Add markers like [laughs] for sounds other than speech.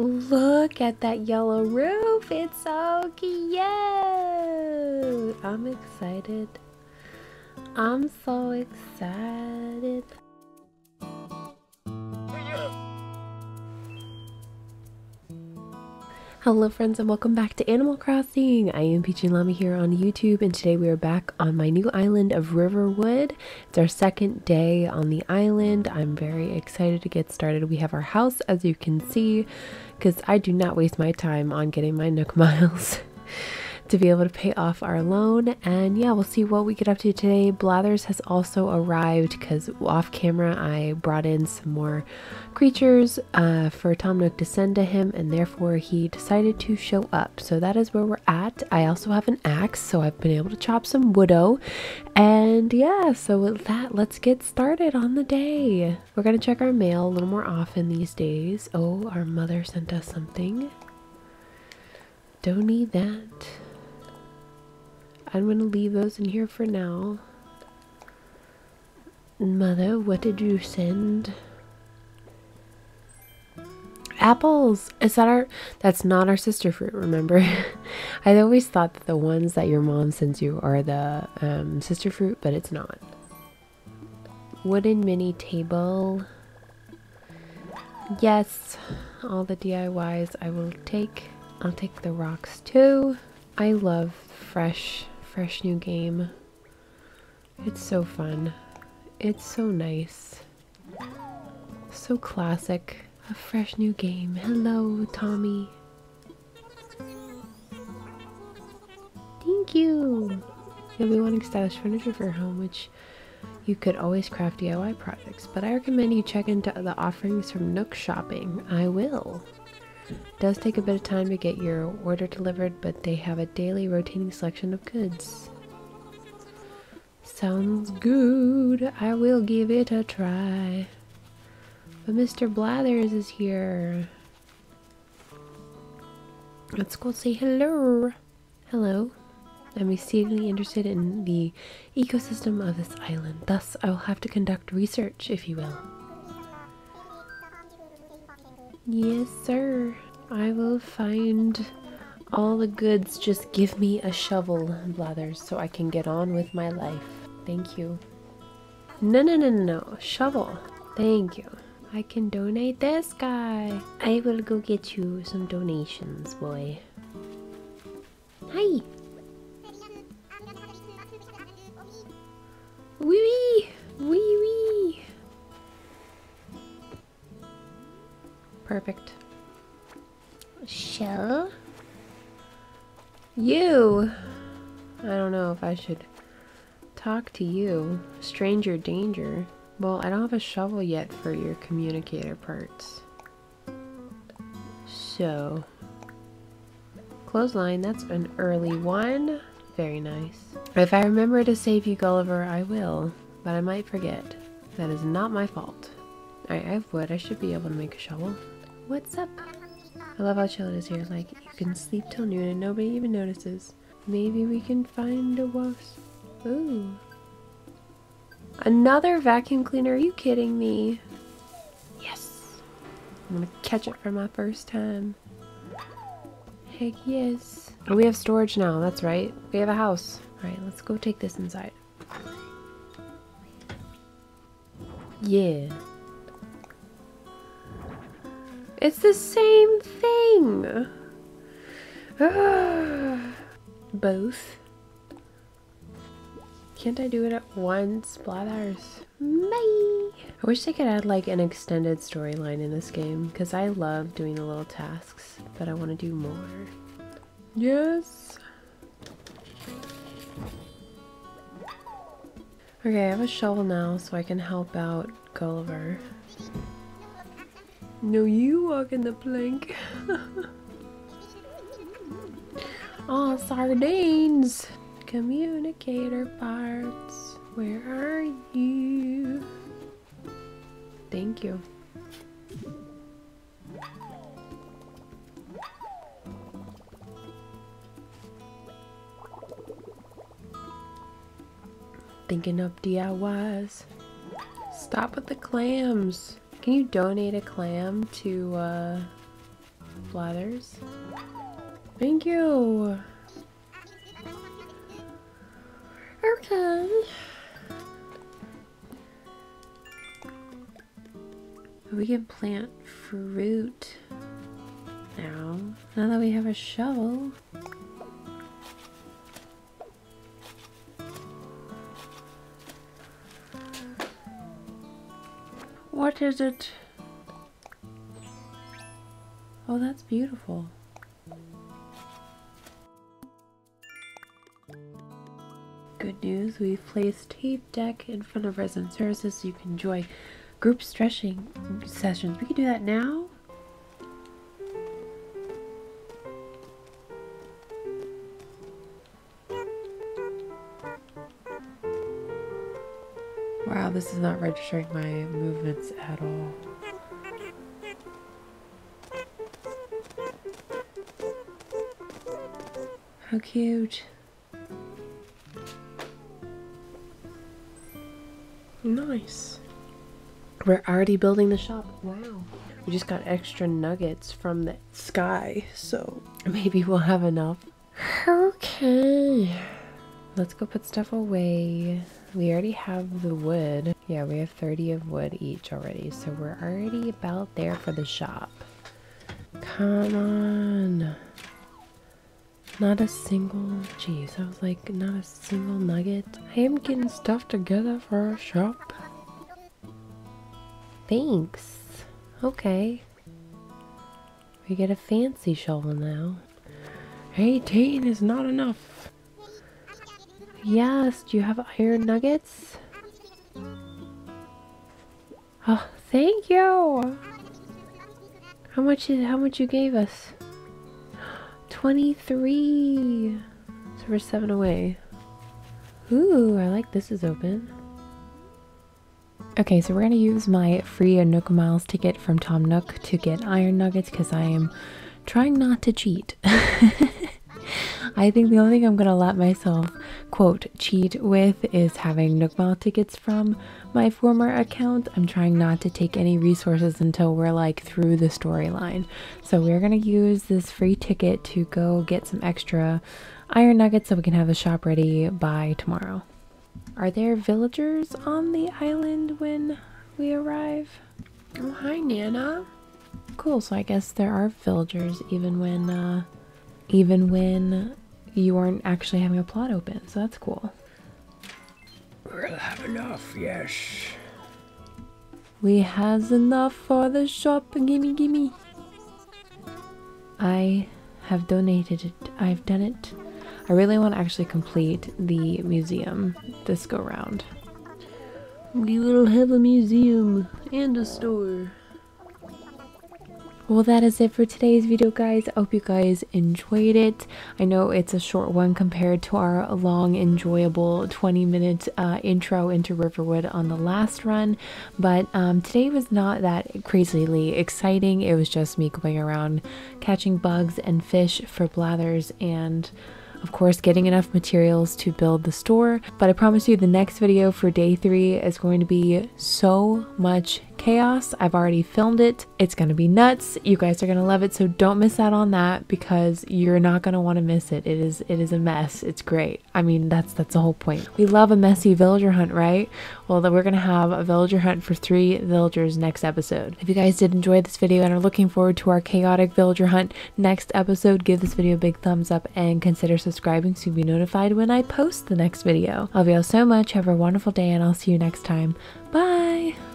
Look at that yellow roof. It's so cute. I'm excited. I'm so excited. Hello friends and welcome back to Animal Crossing. I am Peachie Llama here on YouTube and today we are back on my new island of Riverwood. It's our second day on the island. I'm very excited to get started. We have our house as you can see because I do not waste my time on getting my Nook [laughs] Miles. To be able to pay off our loan. And yeah, we'll see what we get up to today. Blathers has also arrived because off camera I brought in some more creatures uh, for Tom Nook to send to him, and therefore he decided to show up. So that is where we're at. I also have an axe, so I've been able to chop some widow. And yeah, so with that, let's get started on the day. We're gonna check our mail a little more often these days. Oh, our mother sent us something. Don't need that. I'm going to leave those in here for now. Mother, what did you send? Apples! Is that our... That's not our sister fruit, remember? [laughs] I always thought that the ones that your mom sends you are the um, sister fruit, but it's not. Wooden mini table. Yes, all the DIYs I will take. I'll take the rocks too. I love fresh fresh new game. It's so fun. It's so nice. So classic. A fresh new game. Hello, Tommy. Thank you. You'll be wanting stylish furniture for your home, which you could always craft DIY projects, but I recommend you check into the offerings from Nook Shopping. I will. It does take a bit of time to get your order delivered, but they have a daily rotating selection of goods. Sounds good. I will give it a try. But Mr. Blathers is here. Let's go say hello. Hello. I'm exceedingly interested in the ecosystem of this island. Thus, I will have to conduct research, if you will. Yes, sir. I will find all the goods. Just give me a shovel, Blathers, so I can get on with my life. Thank you. No, no, no, no. Shovel. Thank you. I can donate this guy. I will go get you some donations, boy. Hi. Wee. Wee Perfect. Shell? You! I don't know if I should talk to you. Stranger danger. Well, I don't have a shovel yet for your communicator parts. So, clothesline, that's an early one. Very nice. If I remember to save you, Gulliver, I will, but I might forget. That is not my fault. I have wood. I should be able to make a shovel. What's up? I love how chill it is here. Like, you can sleep till noon and nobody even notices. Maybe we can find a wasp. Ooh. Another vacuum cleaner? Are you kidding me? Yes. I'm gonna catch it for my first time. Heck yes. Oh, we have storage now. That's right. We have a house. Alright, let's go take this inside. Yeah. It's the same thing. [sighs] Both. Can't I do it at once? Blathers. Bye. I wish they could add like an extended storyline in this game because I love doing the little tasks, but I want to do more. Yes. Okay, I have a shovel now so I can help out Gulliver. No, you walk in the plank. [laughs] oh, sardines! Communicator parts, where are you? Thank you. Thinking up DIYs. Stop with the clams. Can you donate a clam to uh. Thank you. Okay. We can plant fruit now. Now that we have a shovel. What is it? Oh, that's beautiful. Good news, we've placed tape deck in front of resident services so you can enjoy group stretching sessions. We can do that now? This is not registering my movements at all. How cute. Nice. We're already building the shop. Wow. We just got extra nuggets from the sky, so [laughs] maybe we'll have enough. Okay. Let's go put stuff away. We already have the wood. Yeah, we have 30 of wood each already, so we're already about there for the shop. Come on. Not a single, jeez, I was like, not a single nugget. I am getting stuff together for our shop. Thanks. Okay. We get a fancy shovel now. 18 is not enough. Yes, do you have iron nuggets? Oh, thank you. How much is how much you gave us? [gasps] 23. So we're 7 away. Ooh, I like this is open. Okay, so we're going to use my free Nook Miles ticket from Tom Nook to get iron nuggets because I am trying not to cheat. [laughs] I think the only thing I'm going to let myself, quote, cheat with is having Nook Mile tickets from my former account. I'm trying not to take any resources until we're like through the storyline. So we're going to use this free ticket to go get some extra iron nuggets so we can have the shop ready by tomorrow. Are there villagers on the island when we arrive? Oh, hi, Nana. Cool, so I guess there are villagers even when, uh, even when you aren't actually having a plot open, so that's cool. We'll have enough, yes. We has enough for the shop, gimme gimme. I have donated it, I've done it. I really want to actually complete the museum this go round. We will have a museum and a store. Well, that is it for today's video, guys. I hope you guys enjoyed it. I know it's a short one compared to our long, enjoyable 20 minute uh, intro into Riverwood on the last run, but um, today was not that crazily exciting. It was just me going around catching bugs and fish for blathers and of course getting enough materials to build the store but i promise you the next video for day three is going to be so much chaos. I've already filmed it. It's going to be nuts. You guys are going to love it. So don't miss out on that because you're not going to want to miss it. It is it is a mess. It's great. I mean, that's that's the whole point. We love a messy villager hunt, right? Well, then we're going to have a villager hunt for 3 villagers next episode. If you guys did enjoy this video and are looking forward to our chaotic villager hunt next episode, give this video a big thumbs up and consider subscribing so you'll be notified when I post the next video. I Love you all so much. Have a wonderful day and I'll see you next time. Bye.